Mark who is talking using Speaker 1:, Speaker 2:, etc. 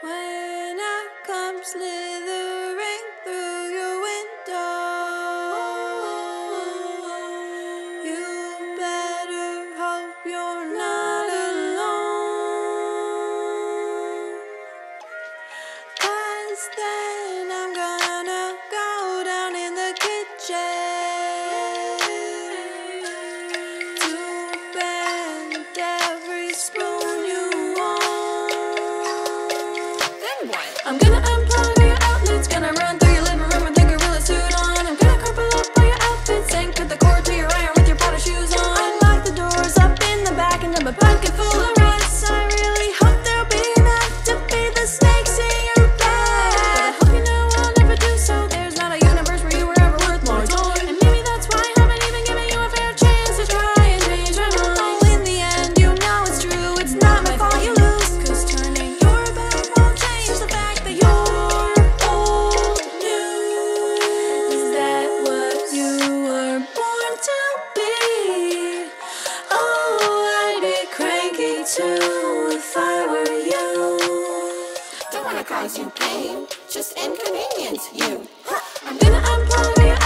Speaker 1: when I come slithering through your window. You better hope you're not then I'm gonna. I'm gonna, I'm too if I were you.
Speaker 2: Don't wanna cause you pain, just inconvenience you.
Speaker 1: I'm gonna unplug you.